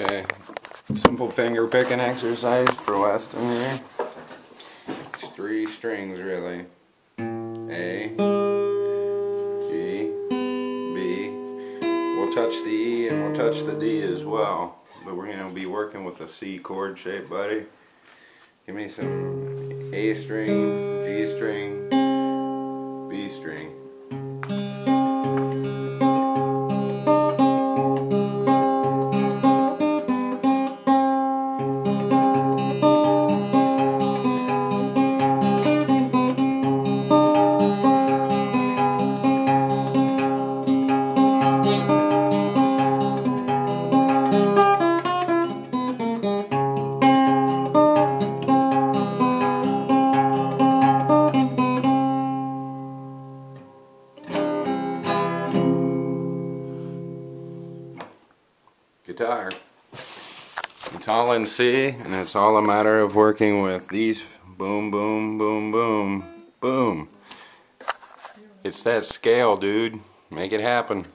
Okay, simple finger picking exercise for Weston here. It's three strings really. A, G, B. We'll touch the E and we'll touch the D as well. But we're going to be working with a C chord shape, buddy. Give me some A string, G string, guitar. It's all in C, and it's all a matter of working with these boom, boom, boom, boom, boom. It's that scale, dude. Make it happen.